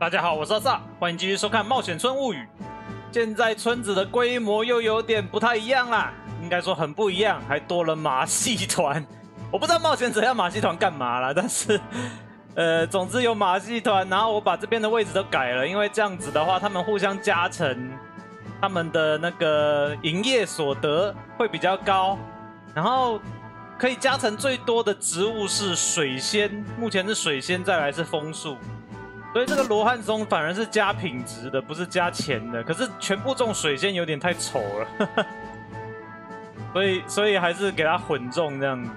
大家好，我是阿萨，欢迎继续收看《冒险村物语》。现在村子的规模又有点不太一样啦，应该说很不一样，还多了马戏团。我不知道冒险者要马戏团干嘛啦，但是，呃，总之有马戏团。然后我把这边的位置都改了，因为这样子的话，他们互相加成，他们的那个营业所得会比较高。然后可以加成最多的植物是水仙，目前是水仙，再来是枫树。所以这个罗汉松反而是加品质的，不是加钱的。可是全部种水仙有点太丑了，所以所以还是给它混种这样子。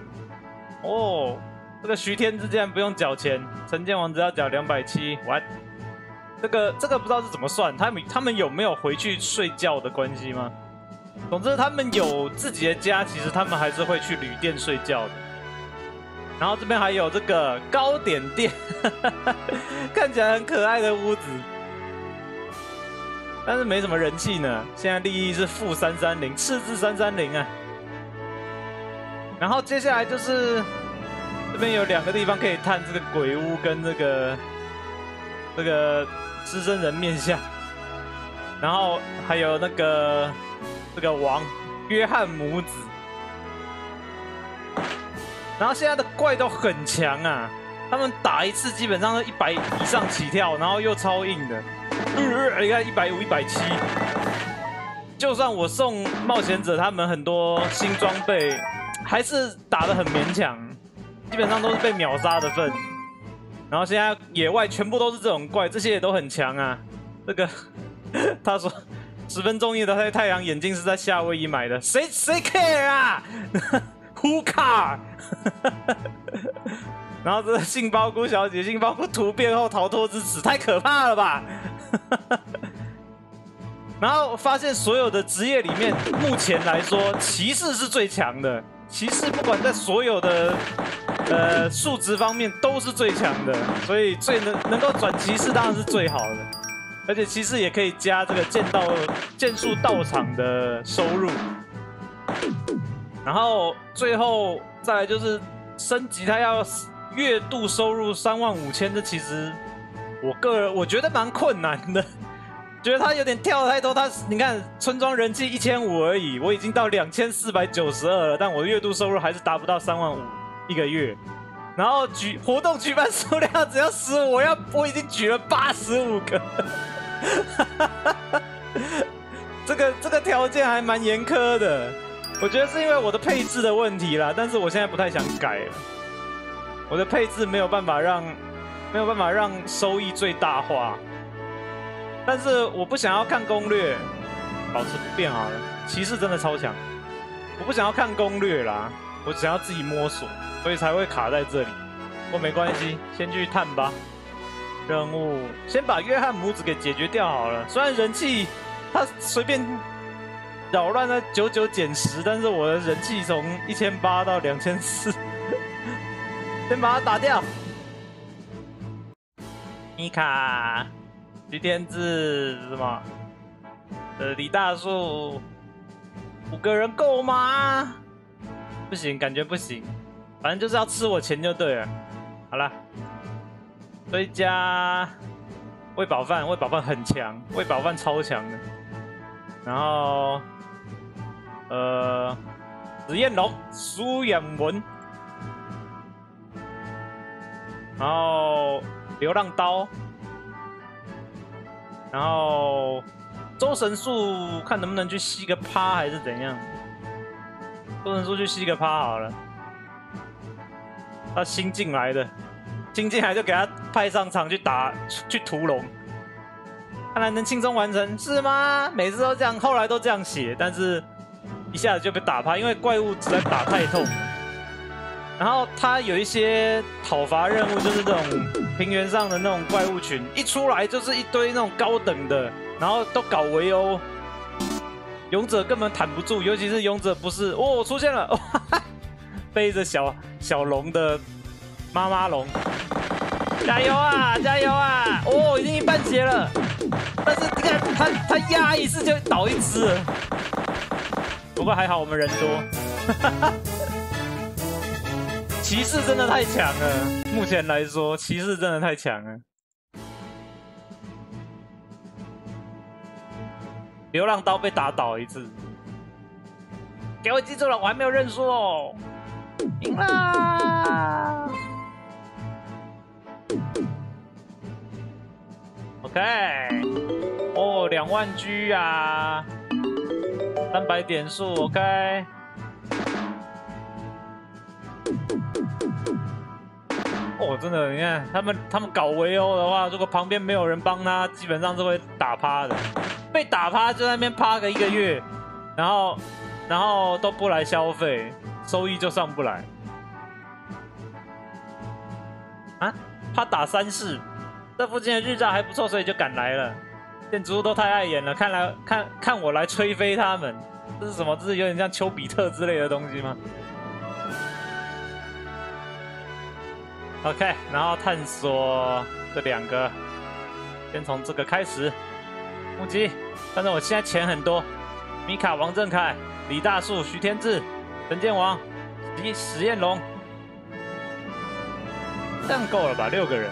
哦，这个徐天之竟然不用缴钱，陈建王只要缴两百七。完，这个这个不知道是怎么算，他们他们有没有回去睡觉的关系吗？总之他们有自己的家，其实他们还是会去旅店睡觉的。然后这边还有这个糕点店，看起来很可爱的屋子，但是没什么人气呢。现在利益是负三三零，赤字三三零啊。然后接下来就是这边有两个地方可以探这个鬼屋跟这个这个狮身人面像，然后还有那个这个王约翰母子。然后现在的怪都很强啊，他们打一次基本上都一百以上起跳，然后又超硬的，你看一百五、一百七，就算我送冒险者他们很多新装备，还是打得很勉强，基本上都是被秒杀的份。然后现在野外全部都是这种怪，这些也都很强啊。这个 他说十分钟一的太太阳眼镜是在夏威夷买的，谁谁 care 啊？呼卡，然后这个杏鲍菇小姐，杏鲍菇突变后逃脱之耻，太可怕了吧！然后发现所有的职业里面，目前来说骑士是最强的，骑士不管在所有的呃数值方面都是最强的，所以最能能够转骑士当然是最好的，而且骑士也可以加这个剑道剑术道场的收入。然后最后再来就是升级，它要月度收入三万五千，这其实我个人我觉得蛮困难的，觉得它有点跳太多。它你看村庄人气一千五而已，我已经到两千四百九十二了，但我月度收入还是达不到三万五一个月。然后举活动举办数量只要十五，我要我已经举了八十五个，这个这个条件还蛮严苛的。我觉得是因为我的配置的问题啦，但是我现在不太想改了。我的配置没有办法让没有办法让收益最大化，但是我不想要看攻略，保持不变好了。骑士真的超强，我不想要看攻略啦，我想要自己摸索，所以才会卡在这里。不过没关系，先去探吧。任务先把约翰母子给解决掉好了。虽然人气他随便。扰乱了九九减十，但是我的人气从一千八到两千四，先把它打掉。米卡，徐天志什么？呃，李大树，五个人够吗？不行，感觉不行。反正就是要吃我钱就对了。好了，追加喂饱饭，喂饱饭很强，喂饱饭超强的。然后。呃，紫燕龙、苏远文，然后流浪刀，然后周神树，看能不能去吸个趴还是怎样？周神树去吸个趴好了。他新进来的，新进来就给他派上场去打去屠龙，看来能轻松完成是吗？每次都这样，后来都这样写，但是。一下子就被打趴，因为怪物实在打太痛。然后他有一些讨伐任务，就是这种平原上的那种怪物群，一出来就是一堆那种高等的，然后都搞围殴，勇者根本坦不住，尤其是勇者不是哦出现了，背着小小龙的妈妈龙，加油啊加油啊！哦已经一半血了，但是你看他他压一次就倒一只。不过还好我们人多。骑士真的太强了，目前来说，骑士真的太强了。流浪刀被打倒一次，给我记住了，我还没有认输哦，赢啦！OK，哦，两万狙啊！三百点数，OK。哦，真的，你看他们他们搞围殴的话，如果旁边没有人帮他，基本上是会打趴的。被打趴就在那边趴个一个月，然后然后都不来消费，收益就上不来。啊，他打三世，这附近的日照还不错，所以就赶来了。建筑物都太碍眼了，看来看看我来吹飞他们，这是什么？这是有点像丘比特之类的东西吗？OK，然后探索这两个，先从这个开始。目击，反正我现在钱很多。米卡、王正凯、李大树、徐天志、陈建王、李史彦龙，这样够了吧？六个人，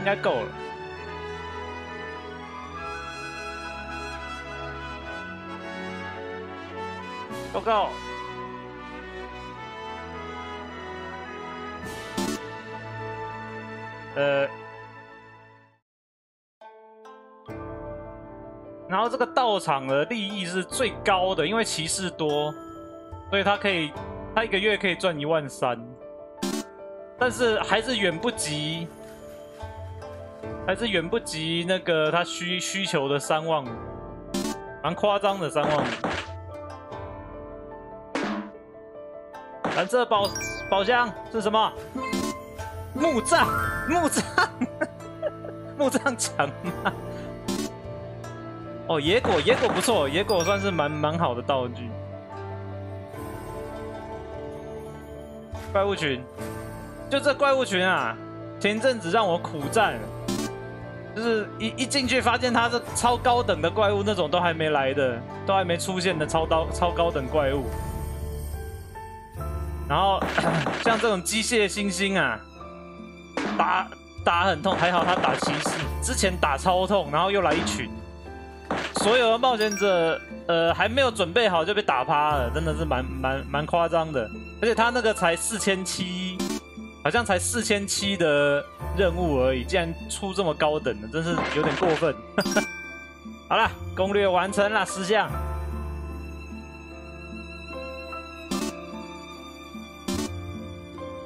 应该够了。报告呃，然后这个道场的利益是最高的，因为骑士多，所以他可以，他一个月可以赚一万三，但是还是远不及，还是远不及那个他需需求的三万五，蛮夸张的三万五。蓝色宝宝箱是什么？木杖，木杖，木杖强吗？哦，野果，野果不错，野果算是蛮蛮好的道具。怪物群，就这怪物群啊，前阵子让我苦战，就是一一进去发现它是超高等的怪物，那种都还没来的，都还没出现的超高超高等怪物。然后 像这种机械猩猩啊。打打很痛，还好他打骑士，之前打超痛，然后又来一群，所有的冒险者，呃，还没有准备好就被打趴了，真的是蛮蛮蛮夸张的。而且他那个才四千七，好像才四千七的任务而已，竟然出这么高等的，真是有点过分。好了，攻略完成了，十项，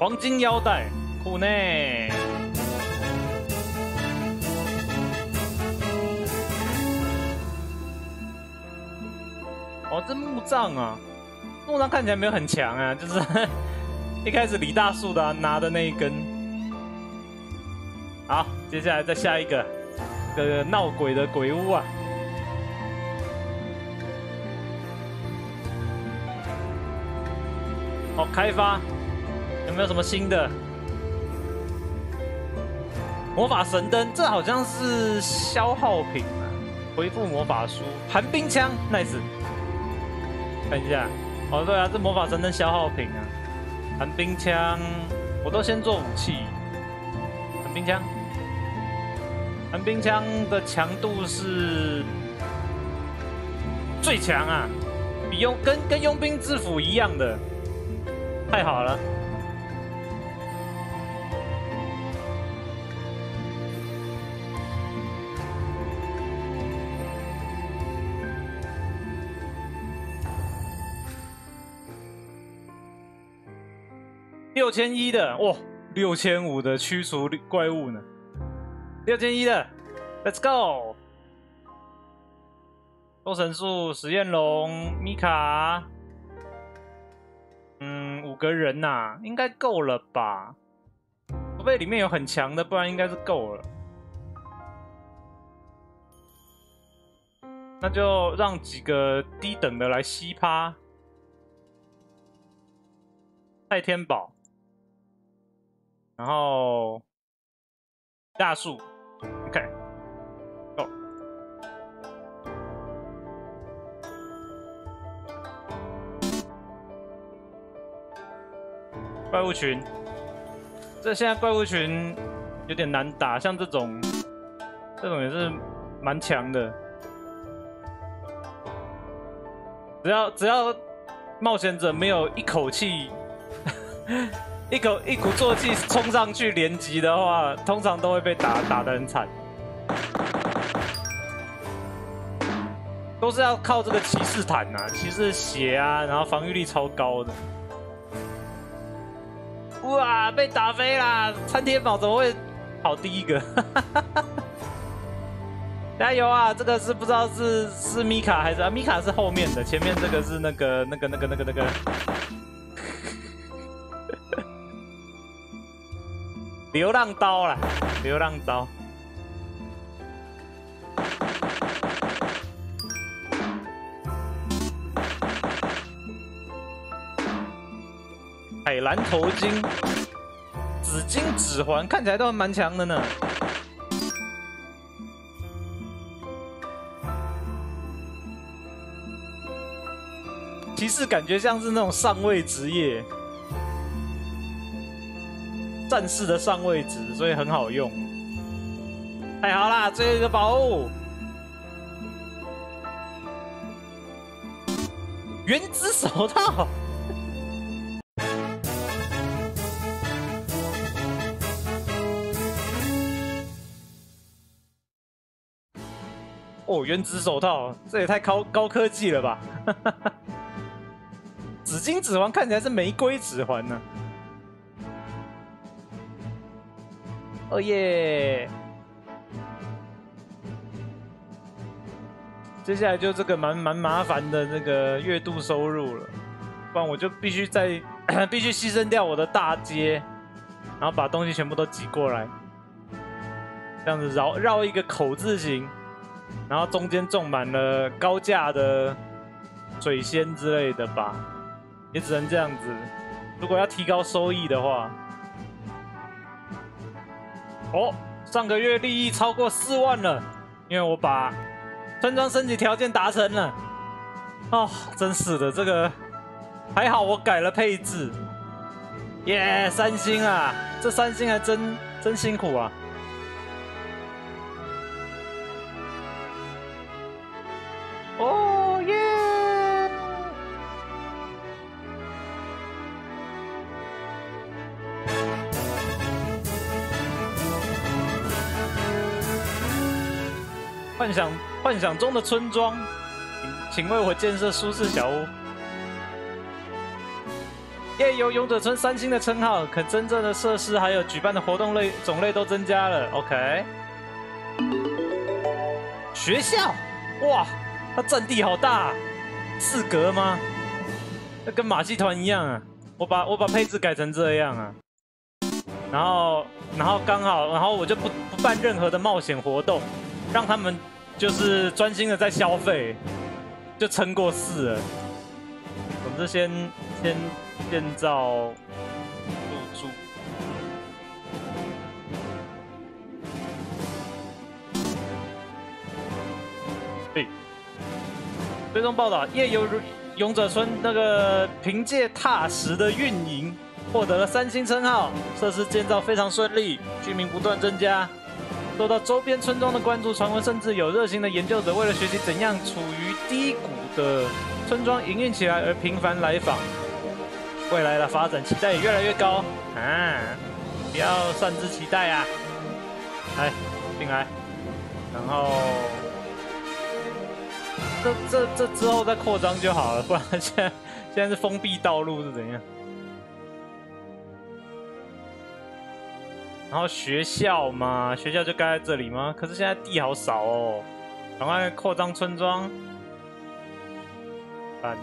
黄金腰带。库内，哦，这墓葬啊，墓葬看起来没有很强啊，就是 一开始李大树的拿的那一根。好，接下来再下一个，这个闹鬼的鬼屋啊。好，开发有没有什么新的？魔法神灯，这好像是消耗品啊！回复魔法书，寒冰枪，nice。看一下，哦对啊，这魔法神灯消耗品啊，寒冰枪，我都先做武器。寒冰枪，寒冰枪的强度是最强啊，比佣跟跟佣兵制服一样的，太好了。六千一的哇，六千五的驱除怪物呢？六千一的，Let's go！多神树、实验龙、米卡，嗯，五个人呐，应该够了吧？除非里面有很强的，不然应该是够了。那就让几个低等的来吸趴，太天宝。然后大树，OK，够。怪物群，这现在怪物群有点难打，像这种，这种也是蛮强的。只要只要冒险者没有一口气，一口一鼓作气冲上去连击的话，通常都会被打打得很惨。都是要靠这个骑士坦呐，骑士血啊，然后防御力超高的。哇，被打飞啦！参天宝怎么会跑第一个？加油啊！这个是不知道是是米卡还是啊？米卡是后面的，前面这个是那个那个那个那个那个流浪刀啦，流浪刀。海蓝头巾、紫金指环看起来都蛮强的呢。骑士感觉像是那种上位职业，战士的上位职，所以很好用。太好啦，最后一个宝物——原子手套。哦，原子手套，这也太高高科技了吧！紫金指环看起来是玫瑰指环呢。哦耶！接下来就这个蛮蛮麻烦的那个月度收入了，不然我就必须在 必须牺牲掉我的大街，然后把东西全部都挤过来，这样子绕绕一个口字形。然后中间种满了高价的水仙之类的吧，也只能这样子。如果要提高收益的话，哦，上个月利益超过四万了，因为我把村庄升级条件达成了。哦，真是的，这个还好我改了配置。耶，三星啊，这三星还真真辛苦啊。幻想中的村庄，请为我建设舒适小屋。夜游勇者村三星的称号，可真正的设施还有举办的活动类种类都增加了。OK，学校，哇，它占地好大，四格吗？那跟马戏团一样啊！我把我把配置改成这样啊，然后然后刚好，然后我就不不办任何的冒险活动，让他们。就是专心的在消费，就撑过四了。我们是先先建造入住。对，最终报道：夜游勇者村那个凭借踏实的运营，获得了三星称号。设施建造非常顺利，居民不断增加。受到周边村庄的关注，传闻甚至有热心的研究者为了学习怎样处于低谷的村庄营运起来而频繁来访。未来的发展期待也越来越高啊！不要擅自期待啊！来进来，然后这这这之后再扩张就好了，不然现在现在是封闭道路是怎样？然后学校嘛，学校就盖在这里吗？可是现在地好少哦，赶快扩张村庄。三，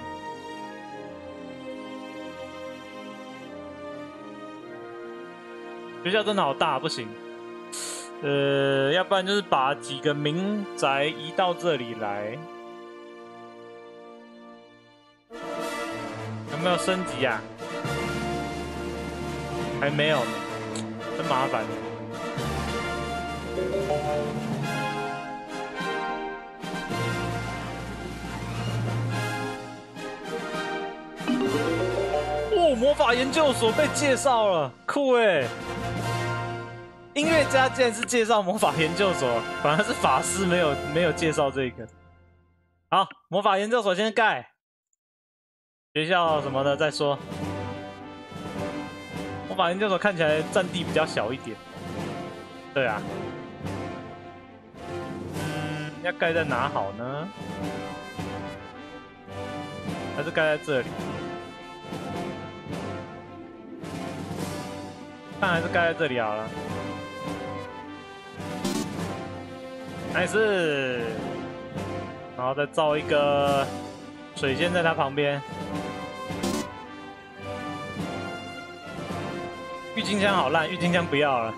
学校真的好大，不行。呃，要不然就是把几个民宅移到这里来。有没有升级啊？还没有。真麻烦。哦，魔法研究所被介绍了，酷哎！音乐家竟然是介绍魔法研究所，反而是法师没有没有介绍这个。好，魔法研究所先盖。学校什么的再说。魔法研究所看起来占地比较小一点。对啊。嗯，要盖在哪好呢？还是盖在这里？但还是盖在这里好了。还是，然后再造一个水仙在它旁边。郁金香好烂，郁金香不要了。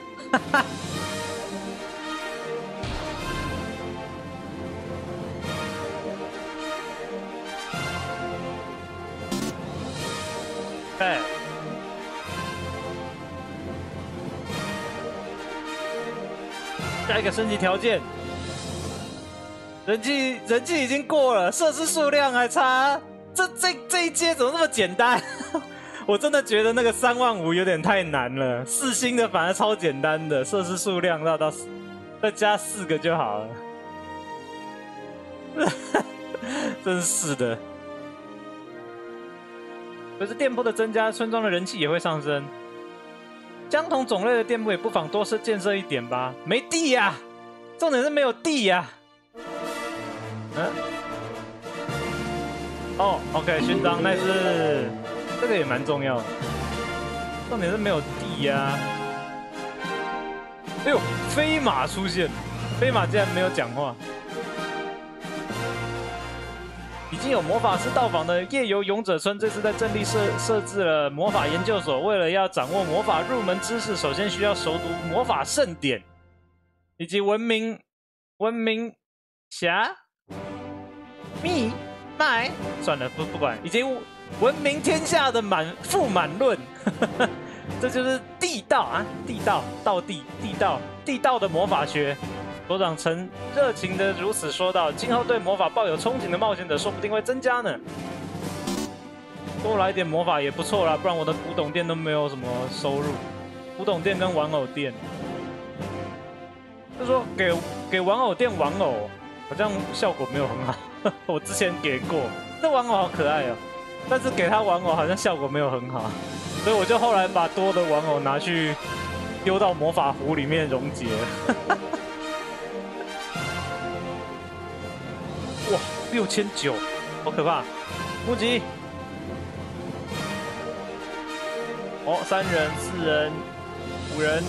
对。下一个升级条件。人气人气已经过了，设施数量还差，这这这一阶怎么那么简单？我真的觉得那个三万五有点太难了，四星的反而超简单的，设施数量要到再加四个就好了。真是的，可是店铺的增加，村庄的人气也会上升。相同种类的店铺也不妨多设建设一点吧。没地呀，重点是没有地呀。嗯，哦，OK，勋章，那是这个也蛮重要的，重点是没有地呀。哎呦，飞马出现，飞马竟然没有讲话。已经有魔法师到访的夜游勇者村，这次在阵地设设置了魔法研究所。为了要掌握魔法入门知识，首先需要熟读魔法圣典，以及文明文明侠。密麦算了，不不管，已经闻名天下的满富满论，这就是地道啊，地道道地地道地道的魔法学。所长曾热情的如此说道：“今后对魔法抱有憧憬的冒险者，说不定会增加呢。多来点魔法也不错啦，不然我的古董店都没有什么收入。古董店跟玩偶店，就说给给玩偶店玩偶，好像效果没有很好。”我之前给过，这玩偶好可爱哦，但是给他玩偶好像效果没有很好，所以我就后来把多的玩偶拿去丢到魔法壶里面溶解。哇，六千九，好可怕！木吉，哦，三人、四人、五人，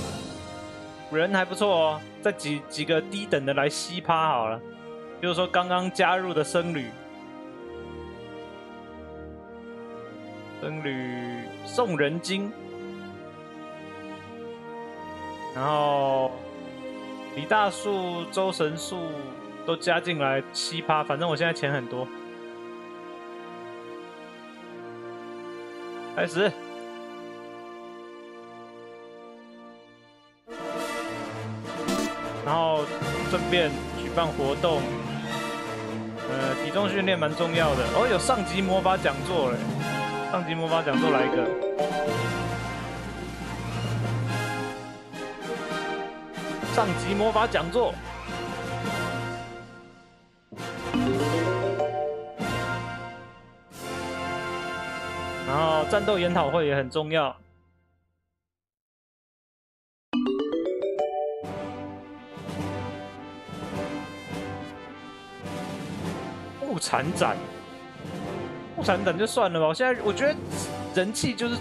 五人还不错哦，再几几个低等的来吸趴好了。比如说刚刚加入的僧侣，僧侣送人精，然后李大树、周神树都加进来七趴，反正我现在钱很多。开始，然后顺便举办活动。呃，体重训练蛮重要的哦。有上级魔法讲座嘞，上级魔法讲座来一个。上级魔法讲座，然后战斗研讨会也很重要。物产展，物产展就算了吧。我现在我觉得人气就是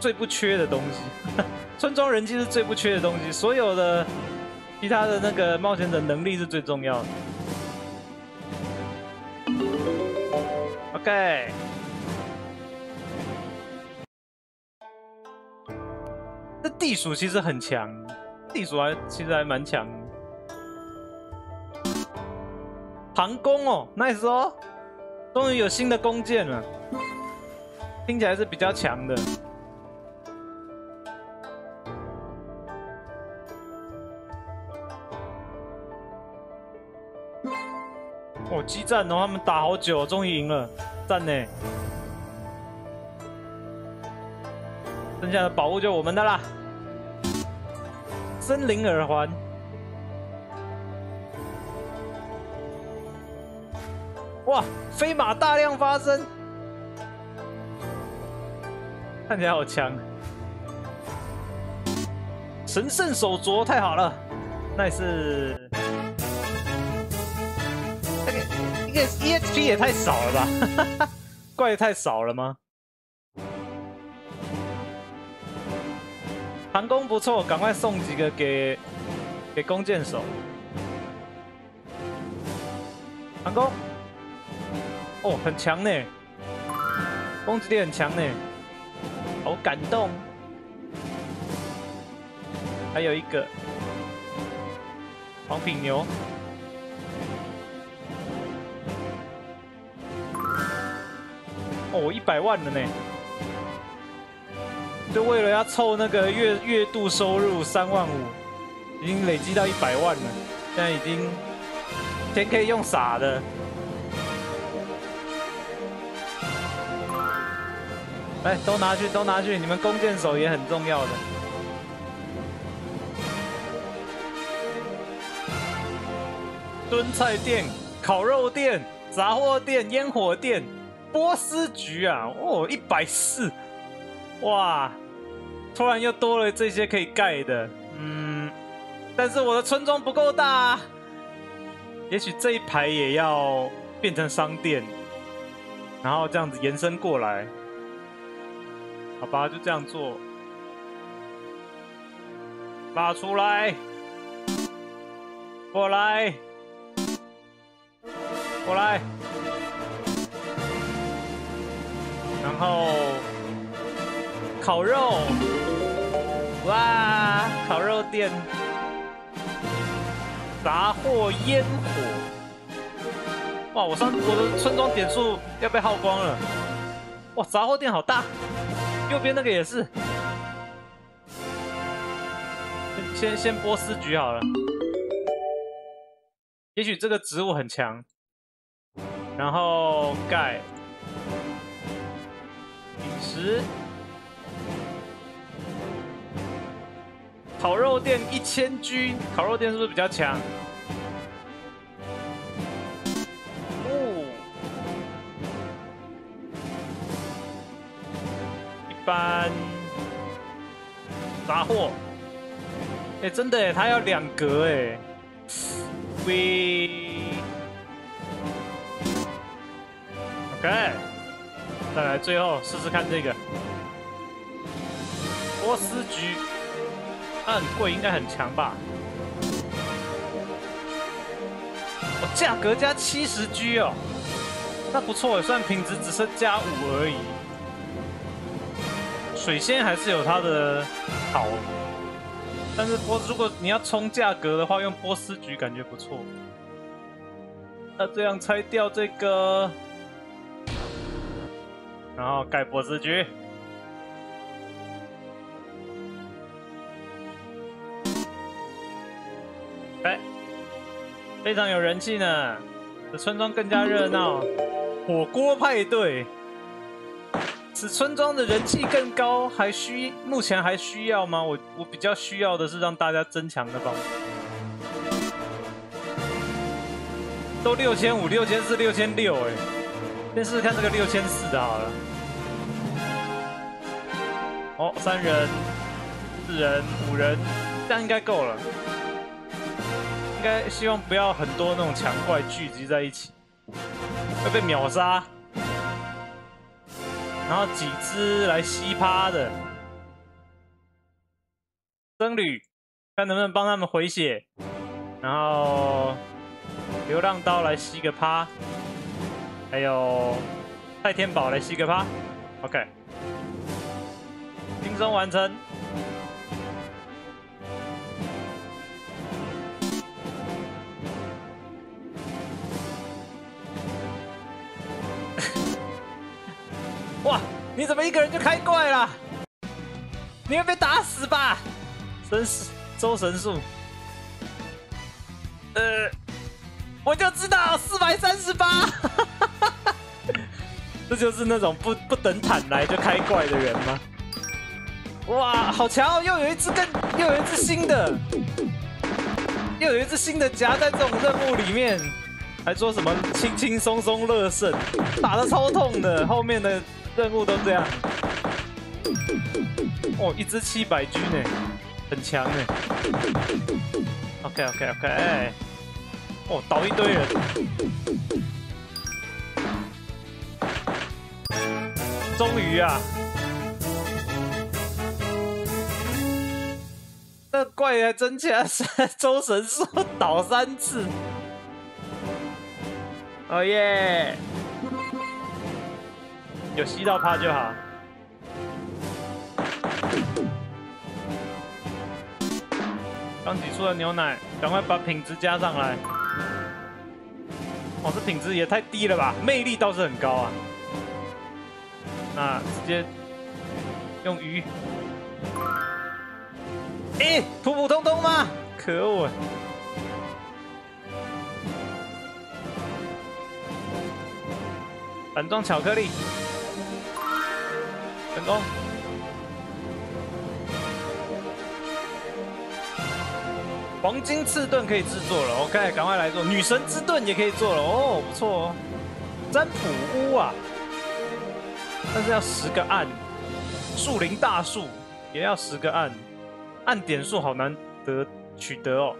最不缺的东西，村庄人气是最不缺的东西。所有的其他的那个冒险者能力是最重要的。OK，这地鼠其实很强，地鼠还其实还蛮强。唐宫哦，nice 哦，终于有新的弓箭了，听起来是比较强的。哦，激战哦，他们打好久，终于赢了，赞呢！剩下的宝物就我们的啦，森林耳环。哇！飞马大量发生，看起来好强。神圣手镯太好了，那也是。那个一个 EXP 也太少了吧？怪也太少了吗？航弓不错，赶快送几个给给弓箭手。航弓，哦，很强呢，攻击力很强呢，好感动。还有一个黄品牛，哦，一百万了呢！就为了要凑那个月月度收入三万五，已经累积到一百万了。现在已经钱可以用傻的，来，都拿去，都拿去！你们弓箭手也很重要的。炖菜店、烤肉店、杂货店、烟火店、波斯菊啊！哦，一百四，哇！突然又多了这些可以盖的，嗯，但是我的村庄不够大，也许这一排也要变成商店，然后这样子延伸过来，好吧，就这样做，拉出来，过来。过来，然后烤肉，哇，烤肉店，杂货烟火，哇，我上我的村庄点数要被耗光了，哇，杂货店好大，右边那个也是，先先波斯菊好了，也许这个植物很强。然后盖饮食，烤肉店一千居，烤肉店是不是比较强？般杂货，哎，真的哎，它要两格哎，we。OK，再来最后试试看这个波斯菊，它很贵，应该很强吧？哦，价格加七十 G 哦，那不错，虽然品质只剩加五而已。水仙还是有它的好，但是波如果你要冲价格的话，用波斯菊感觉不错。那这样拆掉这个。然后盖波斯菊，哎，非常有人气呢，这村庄更加热闹，火锅派对。此村庄的人气更高，还需目前还需要吗？我我比较需要的是让大家增强的方法。都六千五、六千四、六千六，哎。先试试看这个六千四的好了。哦，三人、四人、五人，这样应该够了。应该希望不要很多那种强怪聚集在一起，会被秒杀。然后几只来吸趴的僧侣，看能不能帮他们回血。然后流浪刀来吸个趴。还有太天宝来吸个趴，OK，轻松完成。你怎么一个人就开怪了？你会被打死吧？神速周神术，呃，我就知道四百三十八。这就是那种不不等坦来就开怪的人吗？哇，好强！哦又有一只更，又有一只新的，又有一只新的夹在这种任务里面，还说什么轻轻松松乐胜，打的超痛的，后面的任务都这样。哦，一只七百狙呢，很强呢。OK OK OK，哎哦，倒一堆人。终于啊！那怪还真强，周神说倒三次。哦耶！有吸到趴就好。刚挤出的牛奶，赶快把品质加上来。哦，这品质也太低了吧？魅力倒是很高啊。那直接用鱼。诶，普普通通吗？可恶！反装巧克力，成功。黄金刺盾可以制作了，OK，赶快来做。女神之盾也可以做了，哦，不错哦。占卜屋啊，但是要十个按，树林大树也要十个按。按点数好难得取得哦。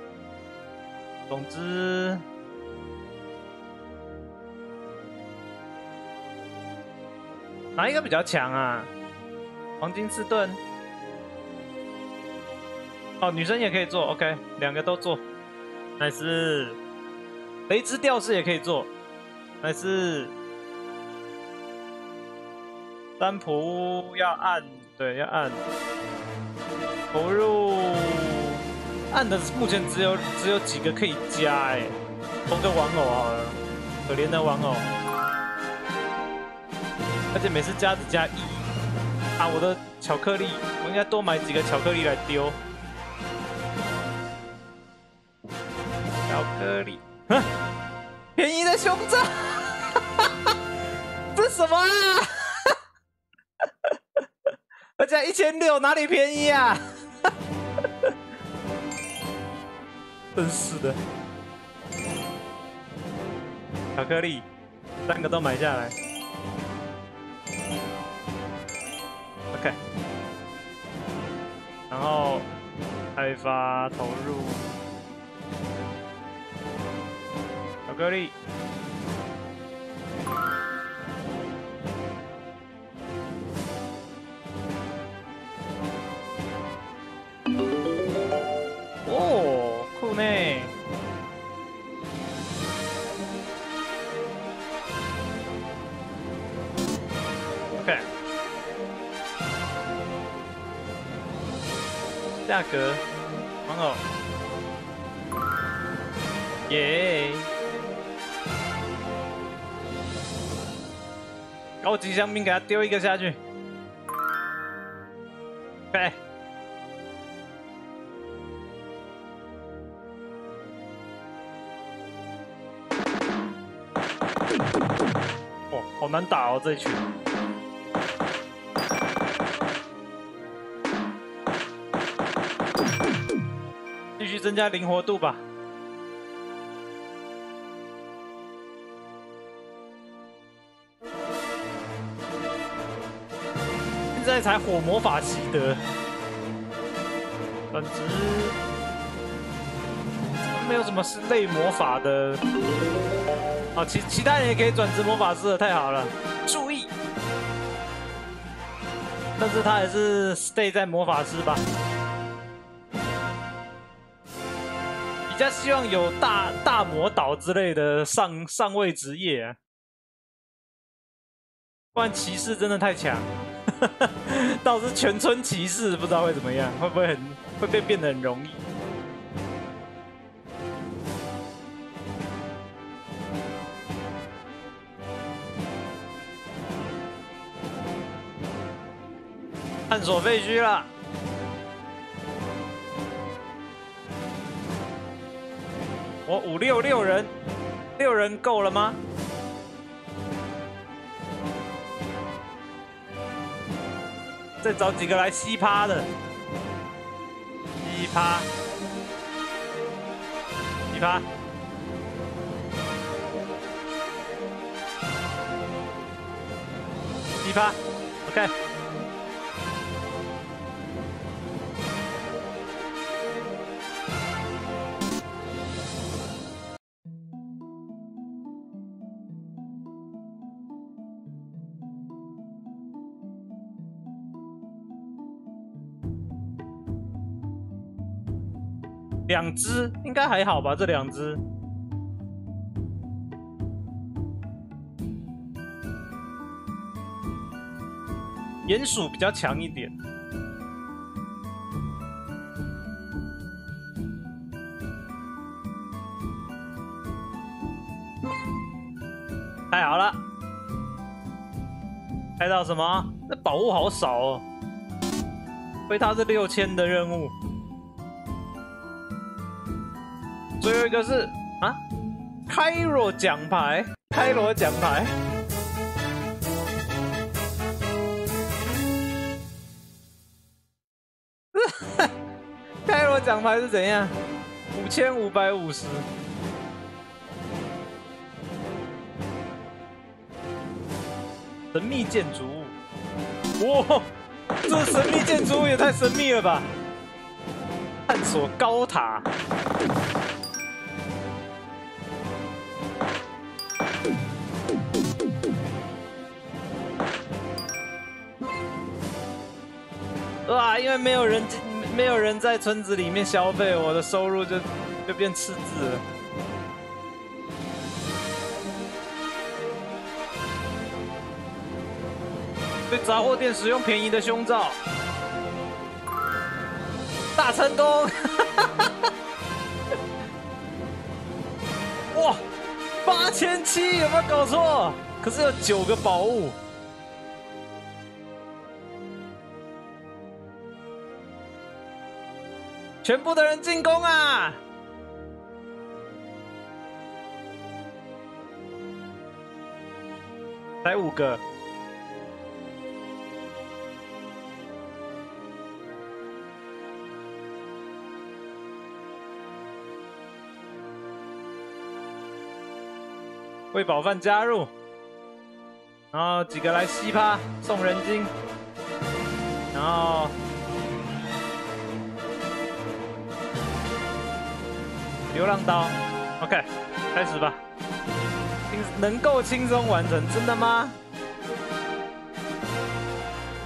总之，哪一个比较强啊？黄金刺盾。哦，女生也可以做，OK，两个都做。还是雷之吊饰也可以做，还是三浦要按，对，要按。投入按的目前只有只有几个可以加哎，投个玩偶好了，可怜的玩偶，而且每次加只加一啊！我的巧克力，我应该多买几个巧克力来丢。巧克力，哼便宜的胸罩，这什么啊？而且一千六哪里便宜啊？真是的，巧克力，三个都买下来。开发投入，巧克力。哦，酷呢。OK。价格，玩偶，耶！高级香槟给他丢一个下去。OK。哦，好难打哦这一群。增加灵活度吧。现在才火魔法习得，本职没有什么是类魔法的。啊，其其他人也可以转职魔法师了，太好了！注意，但是他还是 stay 在魔法师吧。比较希望有大大魔导之类的上上位职业，啊不然骑士真的太强，倒是全村骑士不知道会怎么样，会不会很会被变得很容易？探索废墟了。我五六六人，六人够了吗？再找几个来吸趴的，吸趴，吸趴，吸趴，OK。两只应该还好吧？这两只。鼹鼠比较强一点，太好了！开到什么？那宝物好少哦，亏他是六千的任务。最后一个是啊，开罗奖牌，开罗奖牌。开罗奖牌是怎样？五千五百五十。神秘建筑物，哇，这神秘建筑物也太神秘了吧！探索高塔。没有人进。没有人在村子里面消费，我的收入就就变赤字了。对杂货店使用便宜的胸罩，大成功！哇，八千七有没有搞错？可是有九个宝物。全部的人进攻啊！来五个，喂饱饭加入，然后几个来吸趴送人精，然后。流浪刀，OK，开始吧。轻能够轻松完成，真的吗？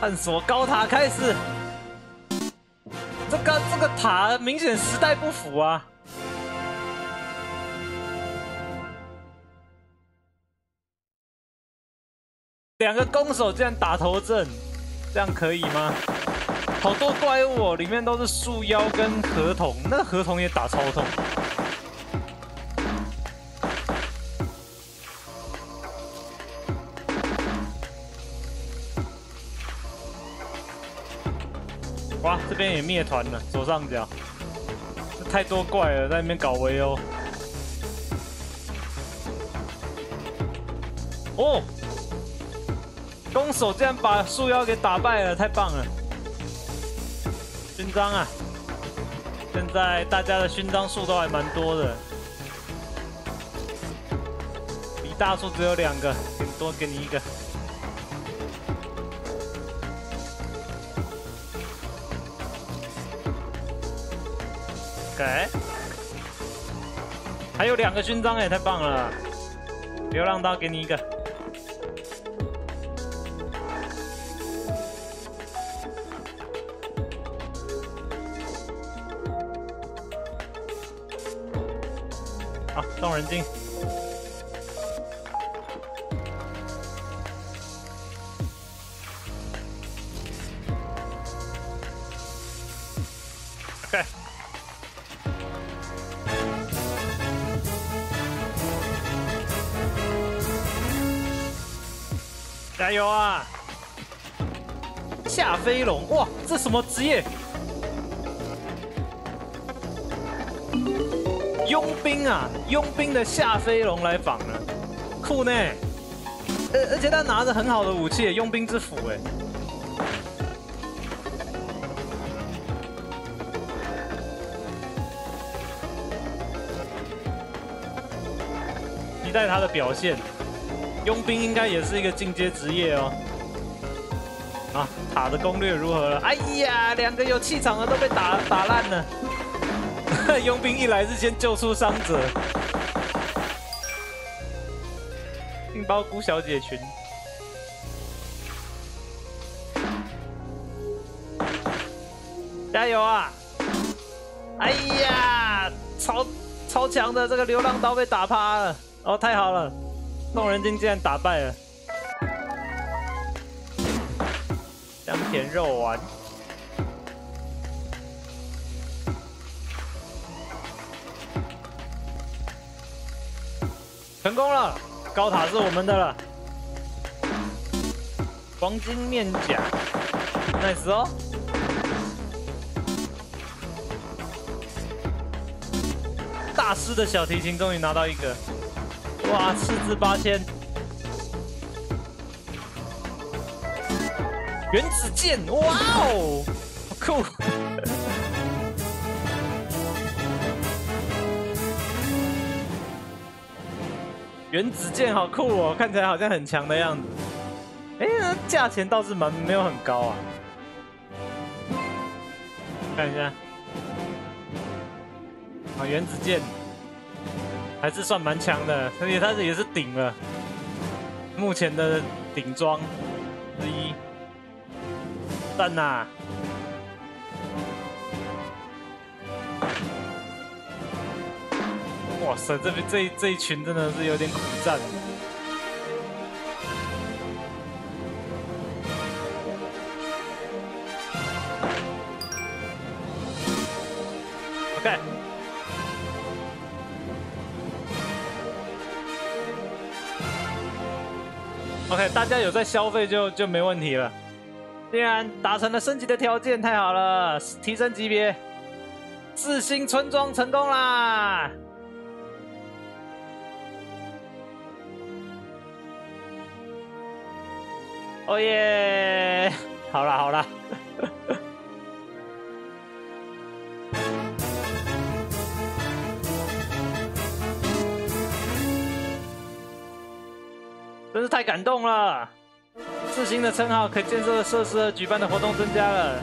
探索高塔开始。这个这个塔明显时代不符啊！两个弓手竟然打头阵，这样可以吗？好多怪物哦，里面都是树妖跟河童，那河童也打超痛。这边也灭团了，左上角，太多怪了，在那边搞围殴。哦，弓手竟然把树妖给打败了，太棒了！勋章啊，现在大家的勋章数都还蛮多的，比大树只有两个，顶多给你一个。OK，还有两个勋章哎，太棒了！流浪刀给你一个。好，送人精。夏飞龙，哇，这什么职业？佣兵啊，佣兵的夏飞龙来访了，酷呢！而而且他拿着很好的武器，佣兵之斧，哎，期待他的表现。佣兵应该也是一个进阶职业哦。塔的攻略如何了？哎呀，两个有气场的都被打打烂了。佣兵一来是先救出伤者。杏鲍菇小姐群，加油啊！哎呀，超超强的这个流浪刀被打趴了，哦，太好了，动人精竟然打败了，甜肉丸，成功了，高塔是我们的了，黄金面甲，nice 哦。大师的小提琴终于拿到一个，哇！四字八千，原子剑，哇哦，好酷！原子剑好酷哦，看起来好像很强的样子。哎，那价钱倒是蛮没有很高啊，看一下。啊，原子剑还是算蛮强的，而且它是也是顶了，目前的顶装之一。赞呐！哇塞，这边这这一群真的是有点苦战。OK。OK，大家有在消费就就没问题了。既然达成了升级的条件，太好了，提升级别，四星村庄成功啦！哦耶！好了好了。真是太感动了！四星的称号，可建设的设施和举办的活动增加了，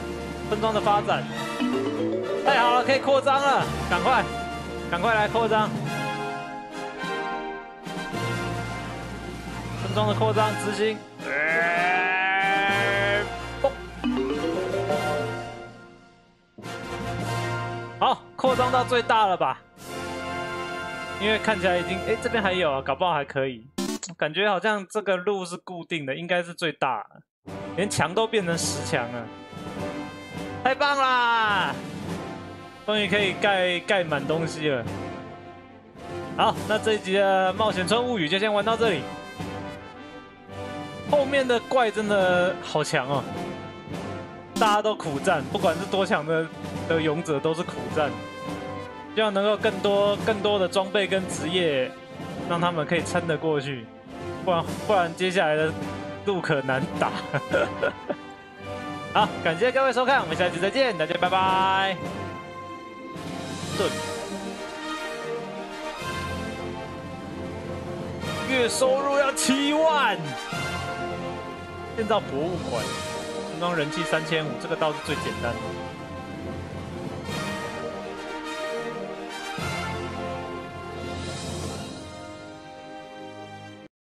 村庄的发展太好了，可以扩张了，赶快，赶快来扩张！村庄的扩张执行，好，扩张到最大了吧？因为看起来已经，哎，这边还有啊，搞不好还可以。感觉好像这个路是固定的，应该是最大，连墙都变成十墙了，太棒啦！终于可以盖盖满东西了。好，那这一集的冒险村物语就先玩到这里。后面的怪真的好强哦，大家都苦战，不管是多强的的勇者都是苦战，希望能够更多更多的装备跟职业，让他们可以撑得过去。不然不然，接下来的路可难打。好，感谢各位收看，我们下期再见，大家拜拜。盾，月收入要七万。建造博物馆，村庄人气三千五，这个倒是最简单的。